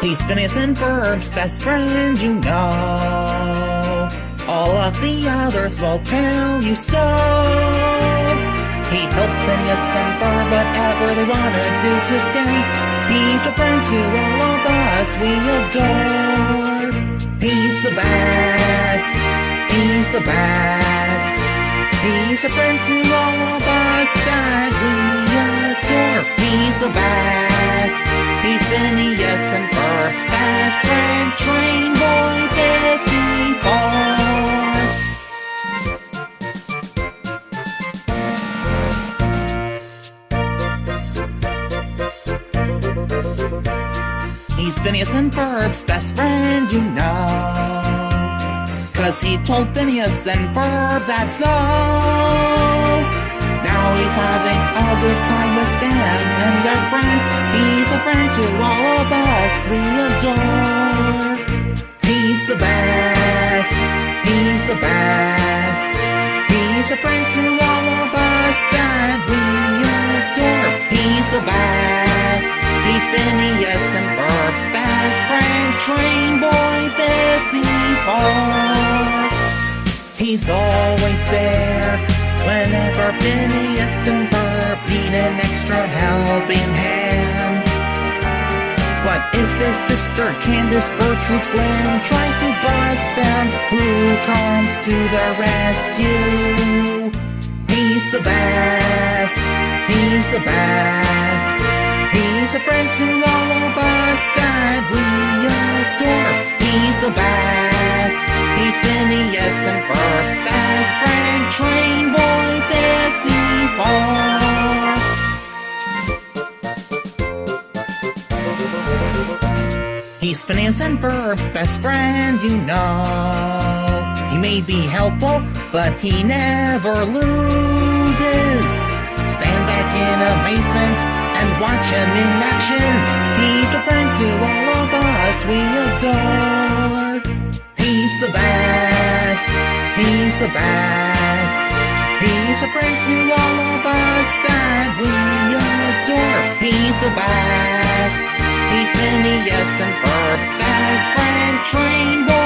He's Phineas and Ferb's best friend, you know. All of the others will tell you so. He helps Phineas and Ferb whatever they wanna do today. He's a friend to all of us we adore. He's the best. He's the best. He's a friend to all of us friend, Train Boy 54. He's Phineas and Ferb's best friend, you know. Cause he told Phineas and Ferb that so. Now he's having a good time with them and their friends. To all of us we adore. He's the best. He's the best. He's a friend to all of us that we adore. He's the best. He's Phineas and Ferb's best friend, Train Boy 54. He's always there whenever Phineas and Ferb need an extra helping hand. If their sister Candace Gertrude Flynn tries to bust them, who comes to their rescue? He's the best. He's the best. He's a friend to all of us that we adore. He's the best. He's Phineas and Ferb's best friend, Train He's Phineas and Ferb's best friend, you know. He may be helpful, but he never loses. Stand back in amazement and watch him in action. He's a friend to all of us we adore. He's the best. He's the best. He's a friend to all of us that we Train